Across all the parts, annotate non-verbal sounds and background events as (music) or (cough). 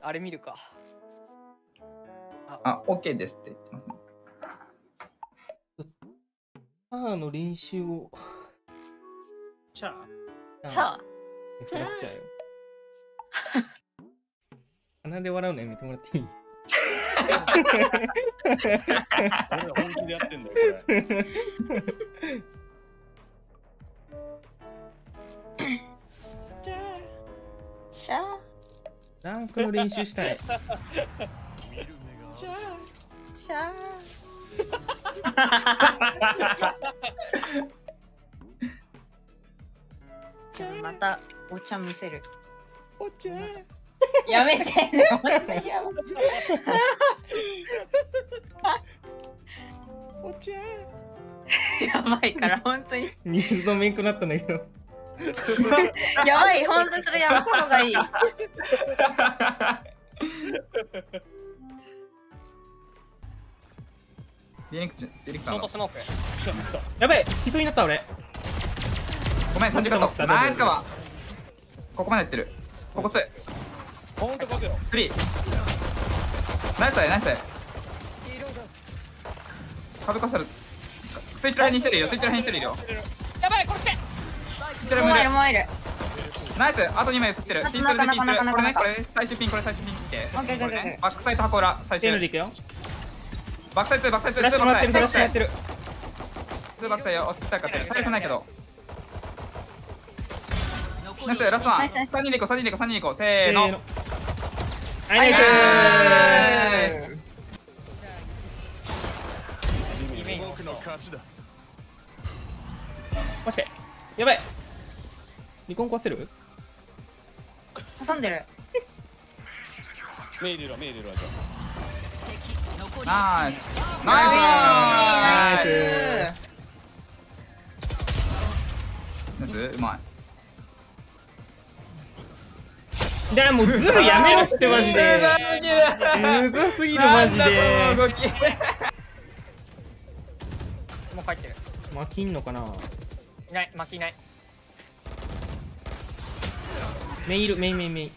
あれ見るか。あ、OK ですって言ってますね。パーの練習を。じゃあ。チャー？めっちゃやっちゃうよ。鼻で笑うのやめてもらっていい？(laughs) 俺ら本気でやってんだよ、これ。ランクの練習したい。チャーまたお茶見せる。お茶やめてお茶 (laughs) やばいから本当に。水飲めんくなったんだけど。(laughs) やばい本当にそれやめた方がいい。ディレクチディレクターのショート。スモーク。やばい人になった俺。ごめん、30カット。ナイスカバー。ここまでいってる。ここス。ほんとかけよ。スリー。ナイスだよ、ナイスだよ。株かさる。スイッチらへんにしてるよ、スイッチらへんにしてるよ。やばい、殺してスイッチらへんにいるもういるもういる。ナイス、あと2枚映ってる。なピンクルでピンなかなかなかなかこれね、これ、最終ピン、これ最終ピン来て。オッケーオッケーオッケーこれねバックサイド箱裏、最終セールで。いくよ。バックサイド2、バックサイド2、フラッシュもらってる、フバックサイラッシュもらってる。ド2、バックサイド、落ち着いたかった。最初ないけど。ナイス、ラストワン。ナイスナイス3人で行こう、3人で行こう、3人で行こう。せせーーのの。。はい、ナイス。やばい。離婚壊せる？挟んでる。メイルろ、メイルろ、じゃナイス。ナナイス。イナイナイス、うまい。じゃあもうズルやめろってマジで。すぎる。むずすぎるマジで。もう帰ってる。まあ、切んのかな？いない、巻きいない。メインいる、メインメインメイン。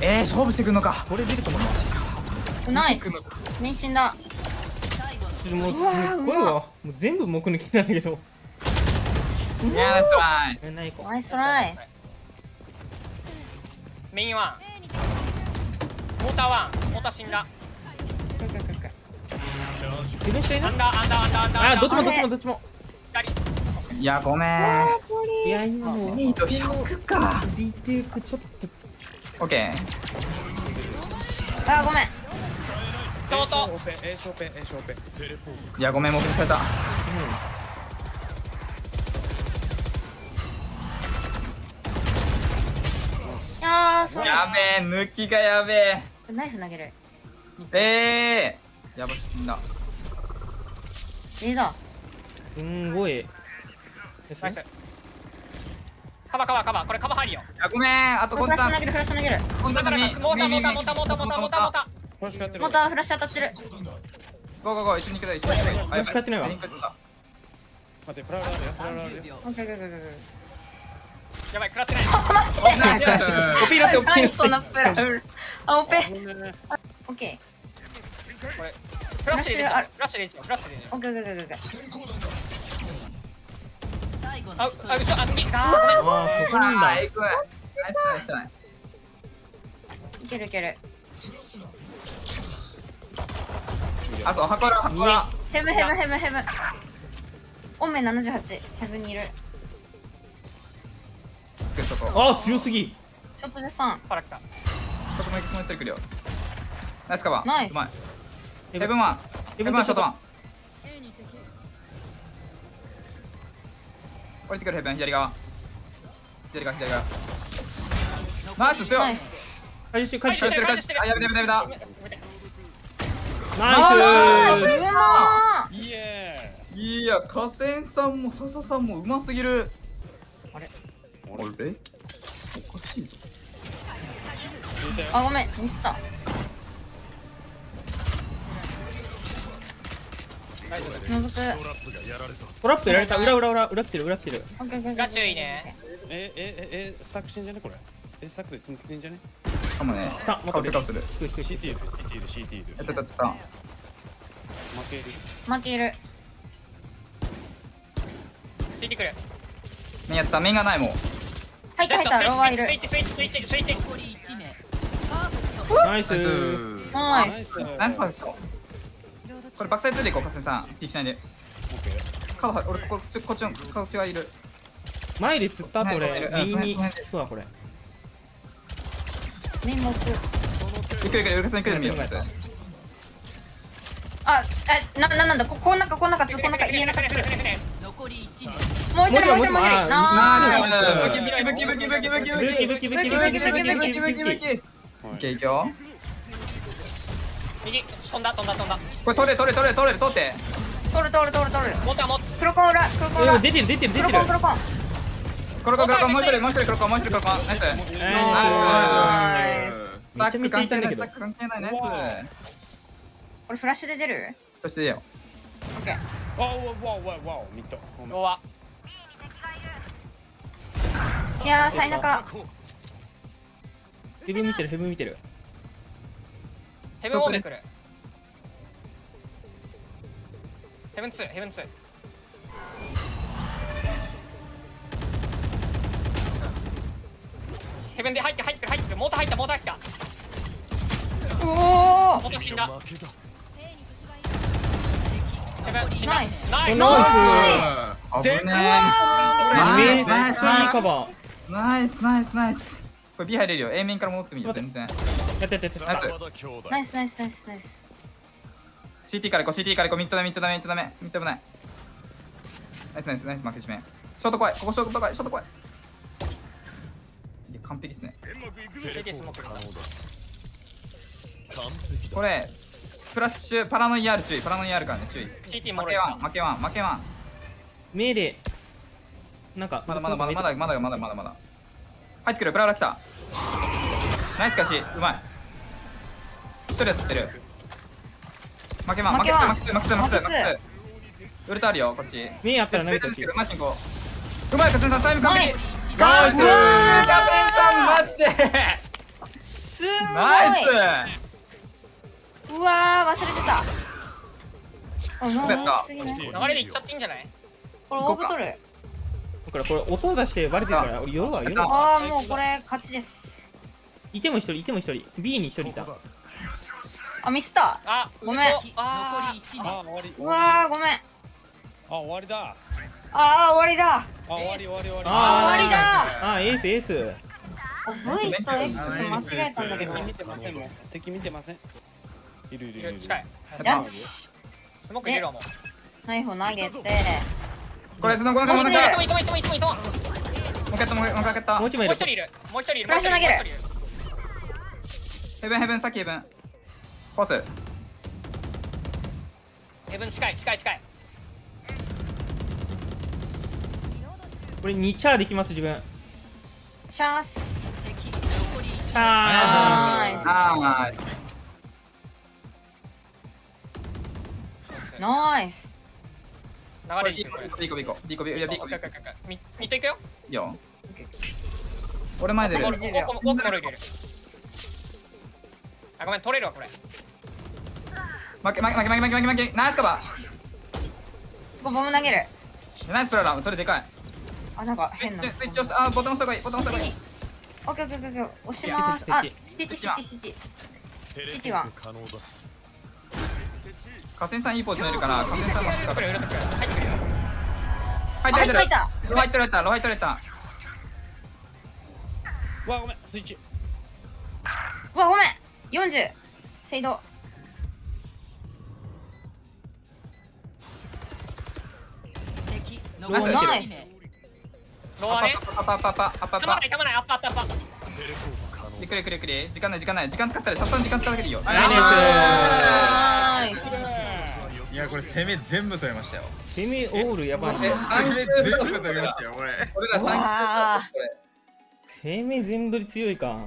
えー、勝負してくんのか。これ出ると思った。ナイス。妊娠だ。もうすっごいわ。もう全部木抜きなんだけど。いや、ナイストライ。ナイストライ。メインワン。モーターワン。モーター死んだ。自分していなアンダー、アンダー、アンダー、アンダー。あ、どっちもどっちもどっちも。左。いや、ごめん。いや、今もう。ミート100か。リテイクちょっと。オッケー。あ、ごめん。ーペ。いや、ごめん、もうされた。いやー、それ。やべえ、抜きがやべえ。ナイフ投げる。えー。やば、死んだ。えーだ。すんごい。ナイス。カバカバカバ。これカバ入るよ。いや、ごめん。あと、コンタンフラッシュ投げる、フラッシュ投げる。コンタンに。モーター、モーター、モーター、モーター、モーター、モーター、モーター。モー。ターフラッシュ当たってる。ゴーゴーゴー、一緒に行くだ、一緒に行くだ。あやばもしかやってないわ待って、プラウラーで、プラウラーで。オッケーオッケーオッケーやばい、食らってない。ナイスオピーラってオー。ピーそんなプラウあ、オペ。オッケこれ。フラッシュ入れちゃう。フラッシュ入れちゃう。フラッシュ入れちゃー。オッケーオッケーオッケーオッケー。う。あ、あ、後ろ、あ、右。あー、ごめん。あー、そこなんだあ。ー行くナイスナイスナイいけるいける。あと、箱裏、箱裏。ヘブヘブヘブヘブ。オンメ78。ヘブにいる。あ、強すぎ。ショット13。パラ来た。そこも行くつもりしてくるよ。ナイスカバー。ナイスうまい。ヘブンワン。ヘブンワン、ショットワン。降りてくるヘブン、左側。左側、左側。ナイス、強い。回収、回収返。してる、返してる。あ、やめた、やめた、やめた。ナイスうまイエいや、河川さんも笹さんもうますぎる。あれ？あれ？おかしいぞ。あ、ごめん。ミスった。覗く。トラップやられた。裏裏裏、裏来てる、裏来てる。裏注意ね。え、え、え、え、スタックしてんじゃね？これ。え、スタックで積みてんじゃね？かもね。たカオスカオスる低い低い低い CT いる。CT いる CT いる。やったやった負ける。負ける。CT 来る。ねやった。面がないもん。入った入った。ローワーいるスイッチスイッチスイッチ。スイッチナイス。ナイス。ナイス。ナイス。ナイスパーフェクトこれバックサイドでいこうかすみさん。ピークしないで。オッケーカードは俺こっちこっちのこっちはいる。前で釣った後俺はい右にはい行くわこれ。面目ゆっくりゆっくりゆっくりゆっくり見ようあえなななんだここん中こん中つこん中家の中つ船船船もう一人もう一人もう一人もう一人あナイスナイス武器武器武器武器武器武器武器武器武器武器武器武器武器武武器武器器武器武器いけいけよ右飛んだ飛んだ飛んだ。これ取れ取れ取れ取れ取って。取る取る取る取る持った持っ黒コン裏黒コン裏。え出てる出てる出黒てる。コン黒コンコロコロコロもう一人もう一人コロコロもう一人コロコロナイス。ナイス。タックいんだけど。関係ないタック関係ないナイス。これフラッシュで出る？そしてよオッケー。わおわおわおわおミッドごめんローワいやー最中ヘブン見てるヘブン見てるヘブンオーメン来る。ヘブン2ヘブン2ヘブンで入って入って入ってモーター入ったモーター入った。おおモー。ター死んだ。ヘブン死んだ。ナイス。ナイス。ナ危ねめえ。っちゃいいカバナイスナイスナイス。これ B 入れるよ。A 面から戻ってみるよ全然。ーやってやってやってナイス。ナイスナイスナイス CT から行こう CT から行こう。ミッドダメミッドダメミッドダメミッドダメ。ないナイスナイスナイス負けしめ。ショート怖い。ここショート怖い。ショート怖い。いや完璧っすね。これフラッシュパラノ ER 注意。パラノ ER からね注意。負けワン負けワン負けワン命令。なんかまだまだまだまだまだまだまだまだ。入ってくる。ブラウラ来た。ナイスかしうまい一人やってる。負けワン負け負けワン負け負け負け負け負負けツけ。ウルトあるよこっち。目やったら投げてほしいマシンこううまいかせんさんタイム完璧ナイス。ナイス。うわー。かせんさんマジで。すんごい。ナイうわー忘れてた。流れでいっちゃっていいんじゃない？これオーブ取るこれこれ音出してバレてるから俺夜は夜はああもうこれ勝ちです。いても一人いても一人。B に一人いたあミスった。あごめん。うそあーあ終わり。うわーごめん。あ終わりだ。あー終わりだ。あ終わり終わり終わり。あ終わりだ。あーエースエース。あ V と X 間違えたんだけど。敵見てませんもん。敵見てません。いるいるいる。近い。ジャッジスモーク入れろもう。ナイフを投げて。これそのこのこのもうもいともいともいともいともいともう一回もう一回もう一枚いるもう一人いるもう一人いる。フラッシュ投げる。ヘブンヘブンさっきヘブンコース。ヘブン近い近い近い。これ2チャーできます自分。シャース。チャーナイス。ナイス。流れでいくこれ。ビコビコビコビコいやビコビコオッケーオッケーオッケーみ見ていくよ。いいよ。俺前出る。あごめん取れるわこれ負け負け負け負け負け負け負け。ナイスカバそこボム投げる。ーナイスプララそれでかい。あなんか変な。スイッチ押した。あボタン押した方がいい。ボタン押した方がいい。オッケーオッケーオッケー押します。あいや CT CT CT CT は。河川さんいいポジションいるから河川さんもしっかりこれ裏とくる入ってくるよ。入ってる入ってる。入ったロ入ってる入ったロ入ってる入った。うわごめん。スイッチ。うわごめん。40フェイドナイスナイスローアねパパパパパパパたまないたまないアッパアッパアッパゆっくりゆっくりゆっくり時間ない時間ない。時間使ったらさっさん時間使うだけでいいよ。ナイス。ナイス。いやこれ攻め全部取れましたよ。攻めオールやばい。え攻め全部取れましたよこれ。俺らうわ3攻め全取り強いか